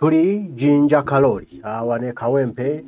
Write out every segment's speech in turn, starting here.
tuli jinja kaloli wane kawempe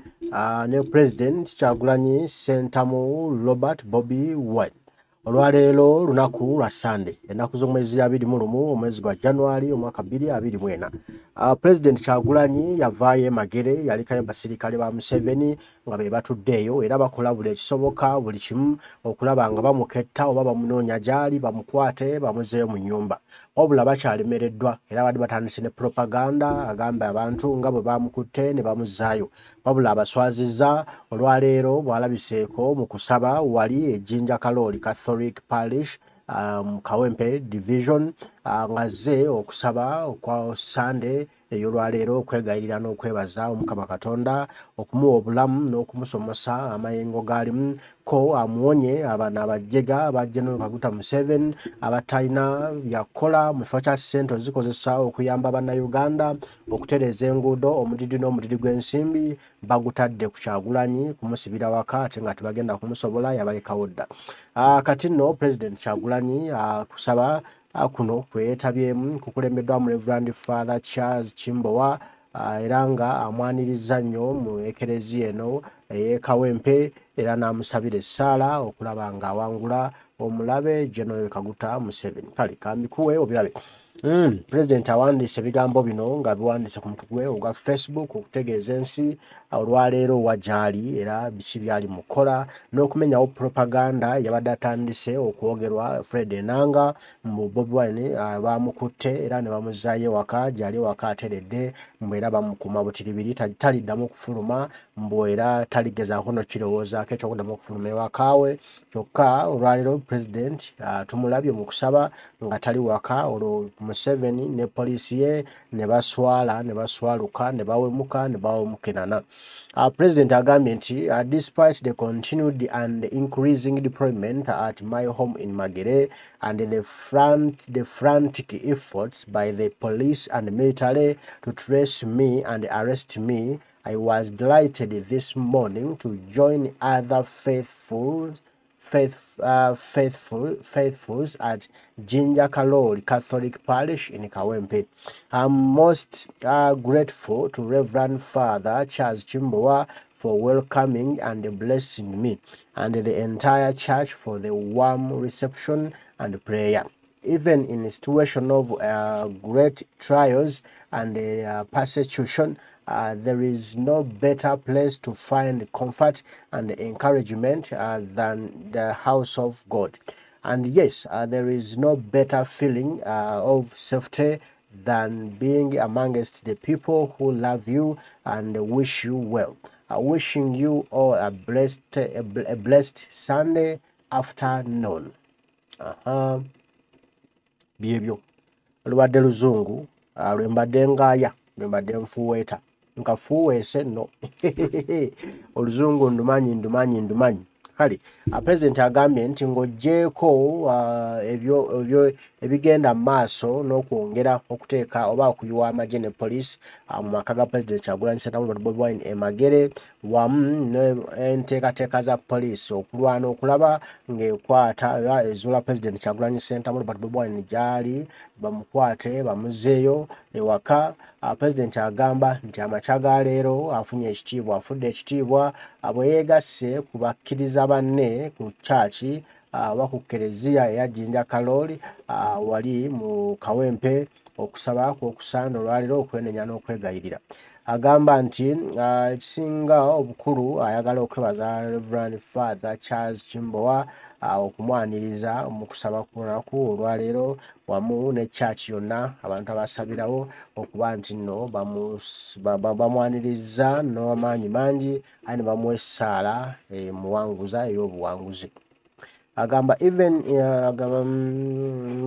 ne president kyagulanyi sentamu robert bobby wine olwaleero lunaku lwa sande ennaku z'omwezi 21 omwezi gwa january omwaka 2024 uh, president kyagulanyi yavaayo emagere yalikayo basirikale ba museveni nga be batuddeeyo era bakola buli ekisoboka buli kimu okulaba nga bamuketta oba bamunoonya gy'ali bamukwate bamuzeeyo mu nnyumba. Wabula bakyalemereddwa era badde batandise ne propaganda agambe abantu nga bwe bamukutte ne bamuzaayo wabula abaswazizza olwaleero bw'alabiseeko mu kusaba wali ejjinja kalooli catholic parish um, kawempe division uh, nga zze okusaba okwa sande ey'olwaleero okwegayirira n'okwebaza omukama katonda okumuwa obulamu n'okumusomosa amayengo g'alimu ko amuwonye abano abajjega ba general kaguta museven abatalina byakukola mu kifo kya ssente ozikozesa okuyamba bannayuganda okutereeza enguudo omudidi n'omudidi gw'ensimbi bagutadde ku kyagulanyi kumusibira waka ate nga tebagenda kumusobola yabalekawo dda. Kati nno president kyagulanyi akusaba kuno kweyeetabyemu kukulembeddwa mu reverand father charles kimbowa era nga amwaniriza nnyo mu ekereziya eno eyekawempe era n'amusabira essaala okulaba nga awangula omulabe general kaguta museveni. Kale kambikuwe obirabe Mm, president awandiise ebigambo bino nga biwandiise ku mutwe gwe ogwa facebook okutegeeza ensi olwaleero wagyali era biki byali mukola n'okumenyawo propaganda yabadde atandise okwogerwa fred enanga mu bobi wine bamukutte era ne bamuzaayo ewaka gyali ewaka ateredde mbw era bamukuma butiribiri taliddamu okufuluma mbw era taligezaako nokirowoozaako ekyokuddamu okufuluma ewakaawe kyokka olwaleero president uh, tumulabye mu kusaba nga tali waka olwo museveni ne poliisi ye ne baswala ne baswaluka ne bawemuka ne bawemukenana uh, president agambye nti uh, despite the continued and increasing deployment at my home in magere and the, front, the frantic efforts by the police and military to trace me and arrest me i was delighted this morning to join other faithful faith, uh, faithful, faithfuls at Jinja Kalori Catholic Parish in Kawempe. I'm most uh, grateful to Reverend Father Charles Chimboa for welcoming and blessing me, and the entire church for the warm reception and prayer. Even in a situation of uh, great trials and uh, persecution, uh, there is no better place to find comfort and encouragement uh, than the house of God. And yes, uh, there is no better feeling uh, of safety than being amongst the people who love you and wish you well. Uh, wishing you all a blessed, a, blessed Sunday afternoon. Uh-huh. Byebyo. Lubadde luzungu lwe mbadde ngaaya lwe mbadde nfuweeta nkafuuweese nno. Oluzungu ndumanyi ndumanyi ndumanyi kale president agambye nti ng'ogjeeko ebyo ebigenda mu maaso n'okwongera okuteeka oba okuyiwa amagye ne poliisi mu maka ga president kyagulanyi sentamu bobi wine emagere wamu n'enteekateeka za poliisi okulwana okulaba ng'ekwata ezuula president kyagulanyi sentamu robert bobi wine gyali bamukwate bamuzeeyo ewaka president agamba nti amakya ga leero afunye ekitiibwa afudde ekitiibwa bwe yeegasse ku bakkiriza banne ku kyaki oba ku kereziya eya jinja kalooli wali mu kawempe okusaba kwokusanda olwaliro okwenenya n'okwegayirira. Agamba nti ekisinga obukulu ayagala okwebaza reverand father charles kimbowa okumwaniriza mu kusaba kunaku olwaleero wamu ne church yonna abantu abasabirawo okuba nti nno bamwaniriza n'amaanyi mangi aye ne bamuwa essaala muwanguza ey'obuwanguzi agamba even agamba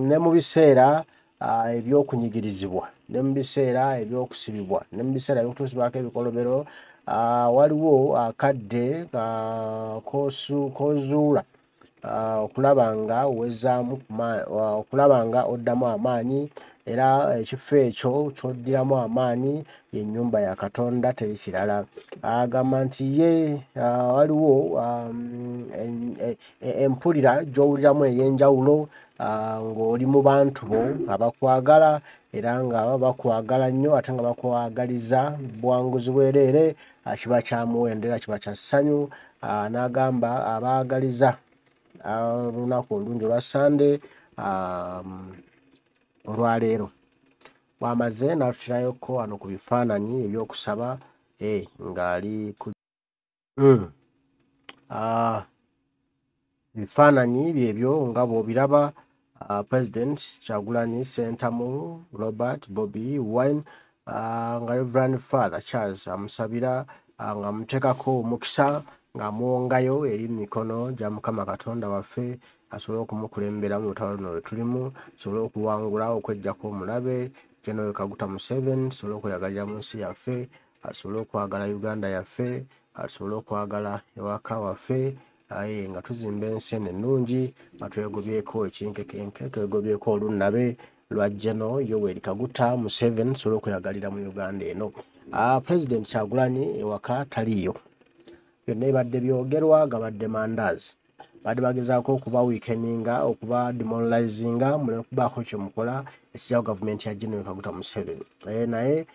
ne mu biseera ebyokunyigirizibwa ne mu biseera ebyokusibibwa ne mu biseera ebyokutuusibwako ebikolobero waliwo akadde kozuula okulaba nga wezaamu okulaba nga oddamu amaanyi era ekifo ekyo kyoddiramu amaanyi yennyumba ya katonda teri kirala agamba nti ye waliwo um, e, e, empulira gy'owuliramu ey'enjawulo ng'oli mu bantu bo abakwagala era nga bakwagala nnyo ate nga bakwagaliza buwanguzi bwereere kiba kyamuwendera kiba kya ssanyu n'agamba abaagaliza olunaku olungi olwa sande olwaleero bw'amaze n'atutirayoko wano ku bifaananyi ebyokusaba e ng'ali ku mm. ebifaananyi byebyo nga bw'obiraba president kyagulanyi sentamu robert bobby wine nga reverand father charles amusabira nga amuteekako omukisa ng'amuwongayo eri mikono gya mukama katonda waffe asobole okumukulembera mu lutalo luno lwe tulimu asobole okuwangula okweggyako omulabe general kaguta museven asobole okweyagalira mu nsi yaffe asobole okwagala uganda yaffe asobole okwagala ewaka waffe aye nga tuzimba ensi eno ennungi nga twegobyeko ekinkekenke twegobyeko olunnabe lwa geno yoweri kaguta museven asobole okweyagalira mu uganda eno. President kyagulanyi ewaka taliiyo byonna ebadde byogerwa gabadde mandaazi badde bagezaako okuba weekeninga okuba demoralizinga mulekubaako kyemukola ekijjawo gavumenti ya general kaguta museveni. E, naye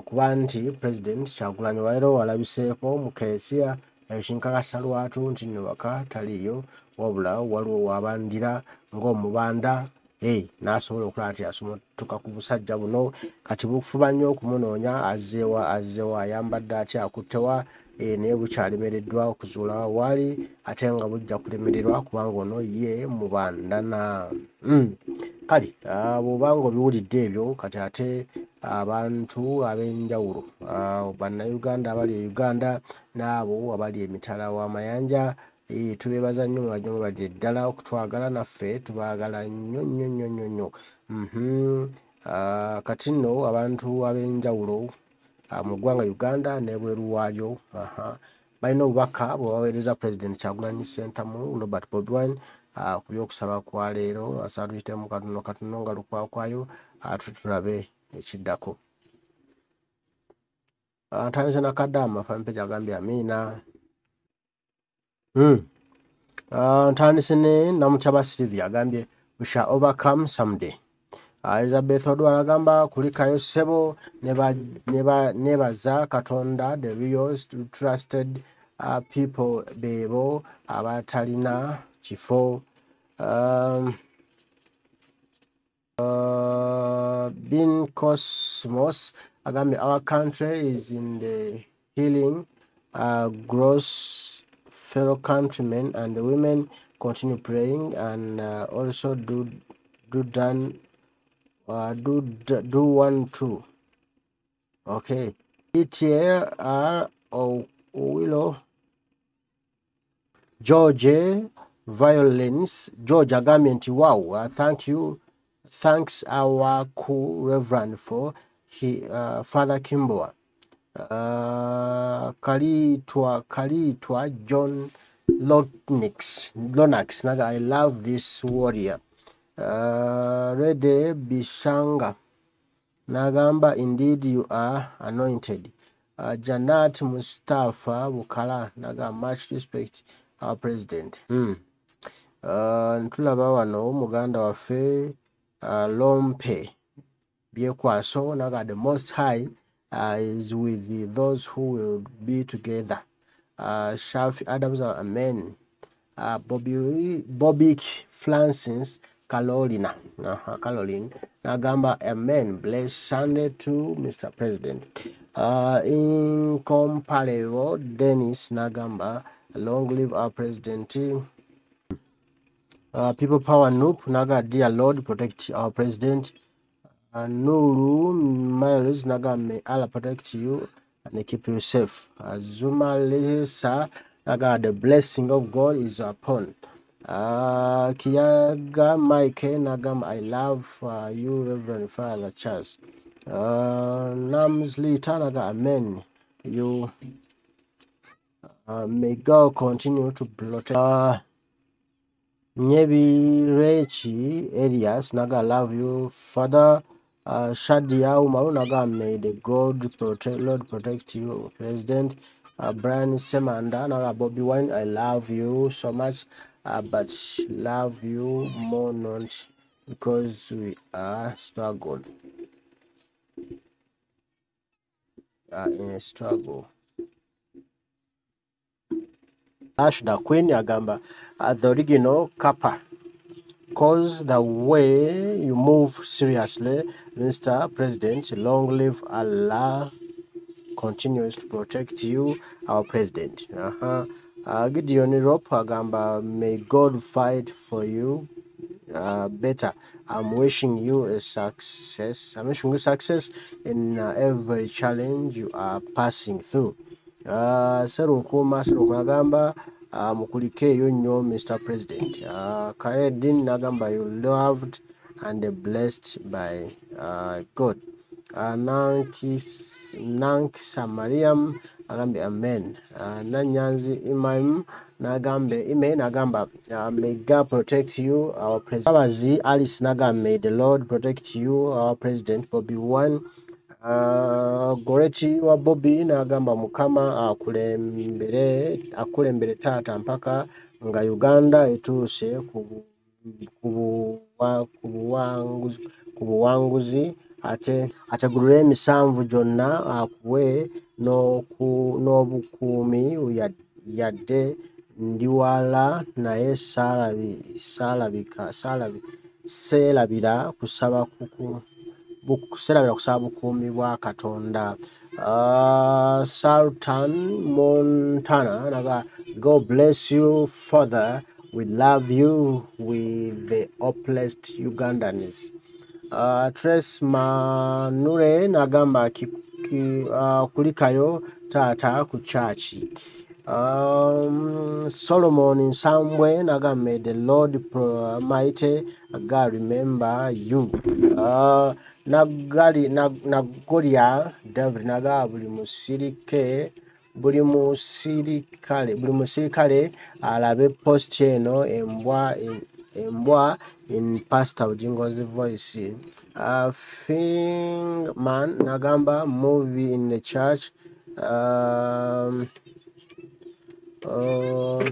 okuba nti president kyagulanyi waleero walabiseeko mu keresiya ekinkakasa lwatu nti newaka taliiyo wabula waliwo wabandira ng'omubanda e n'asobola okulaba nti asomotuka ku busajja buno. Kati bukufuba nnyo okumunoonya azzeewa azzeewa ayambadde atya akuttewa naye bukyalemereddwa okuzuula waali ate nga bujja kulemererwa kubanga ono ye mubandana mm. kale bw'obanga obiwulidde ebyo kati ate abantu ab'enjawulo bannayuganda abali e uganda n'abo abali emitala w'amayanja tubeebaza nnyo mubajja mubadde ddala okutwagala naffe tubaagala nnyo nnyo nnyo nnyo nnyo mhm. kati nno abantu ab'enjawulo mu ggwanga uganda n'ebweru waalyo balina obubaka bwe baweereza president kyagulanyi sentamu robert bobwine ku byokusaba kwa leero. Asaba tuyitemu katono katono nga lukwakwayo tutulabe ekiddako. Ntandise nakaddaama fampeja agambye amiina Hmm. Ntandise ne namutyaba sylvia agambye we shall overcome someday elizabeth odwal agamba kulikayo ssebo nebaza katonda the real trusted uh, people beebo abatalina kifo um, uh, bin cosmos agambye our country is in the healing uh, gross fellow countrymen and women continue praying and uh, also do do done uh, do do one two. Okay. Etr owilo george violence george agambye nti wow. Uh, thank you. Thanks our cool reverend for he, uh, father kimboa. Uh, kaliitwa kaliitwa john lonix lonax i love this warrior uh, rede bishanga nagamba indeed you are anointed uh, janat mustafa bukala naga much respect our president mm. uh, ntulaba wano muganda waffe uh, lompe byekwaso naga the most high uh, is with those who will be together. Uh, Shafi Adams, amen. Uh, Bobby, Bobby Francis Carolina, uh, Caroline, Nagamba, amen. Bless Sunday to Mr. President. Uh, incomparable Dennis Nagamba, long live our president. Uh, people power noop naga dear lord protect our president Nuru Miles Naga, may Allah protect you and keep you safe. Zuma Lisa Naga, the blessing of God is upon. Uh, Kiyaga Mike Nagam, I love uh, you, Reverend Father Charles. Uh, Namsli Tanaga, Amen. You uh, may God continue to protect. Uh, Nyebi Rechi Elias Naga, love you, Father. uh, shadia umaru nagamba may the god protect, lord protect you president uh, brian semanda naga bobby wine i love you so much uh, but love you more not because we are struggled uh, in a struggle. Ash the queen agamba uh, the original kappa. Cause the way you move seriously mr president long live allah. Continues to protect you our president. Uh -huh. Uh, gideon rope agamba may god fight for you uh, better. I'm wishing you a success. I'm wishing you success in uh, every challenge you are passing through. Uh, serunkuma serunkuma agamba uh, mukulike eyo nnyo mr president. Uh, kaedin nagamba you loved and blessed by uh, god uh, nankisa mariam agambye amen. Uh, nanyanzi imam nagambe ime nagamba uh, may god protect you our president. Abazi alice nagamba may the lord protect you our president. Bobby one Uh, goreti wa bobby nagamba mukama akulembere akulembere taata mpaka nga uganda etuuse ku buwanguzi ate ategulire emisanvu gyonna akuwe n'obukuumi yadde ndiwala naye seerabira kusaba kuserabira kusaba bukuumi bwa katonda. Uh, sultan montana naga god bless you father we love you with the oppressed ugandans uh, tres manure nagamba ki, ki, uh, kulikayo taata ku chachi um, solomon nsambwe nagamba may the lord mighty god remember you. Uh, nagali nagolya david naga buli musirike buli musirikale buli musirikale alabe post eno embwa embwa in pastor ujingozi voice. Uh, fingman nagamba movie in the church um, uh,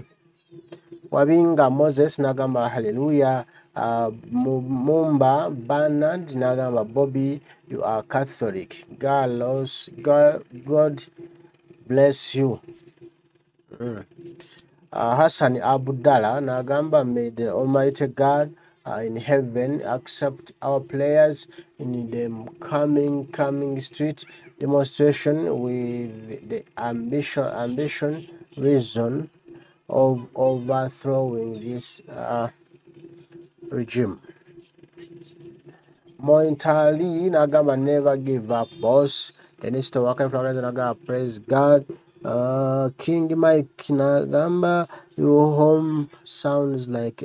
wabinga moses nagamba haleluya uh, mumba bernard nagamba bobby you are catholic. God, god, god bless you mm. uh, hassan abdallah nagamba may the almighty god uh, in heaven accept our players in the coming coming street demonstration with the ambition ambition reason of overthrowing this uh, regime. Mointali nagamba never give up boss. Dennis Towaka Flores nagamba praise God. Uh, King Mike nagamba your home sounds like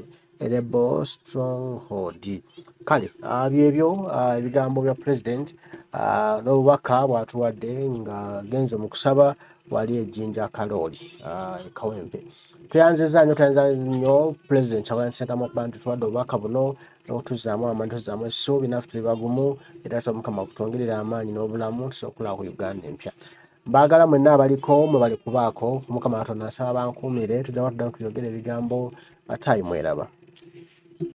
rebel stronghold. Kale uh, byebyo uh, ebigambo bya president uh, n'obubaka bw'atuwadde nga genze mu kusaba wali ejjinja kalooli uh, kawempe. Tuyanziza nnyo tuyanziza nnyo president kyagulanyi ssentamu okuba nti tuwadde obubaka buno n'otuzaamu amaanyi tuzaamu essuubi naffe tuli bagumu era tusaba mukama kutwongerera amaanyi n'obulamu tusobola okulaba ku uganda empya. Mbaagala mwenna abaliko mwe bali kubaako mukama katonda nsaba bankuumire tujja batuddamu tuyogera ebigambo bataayi mweraba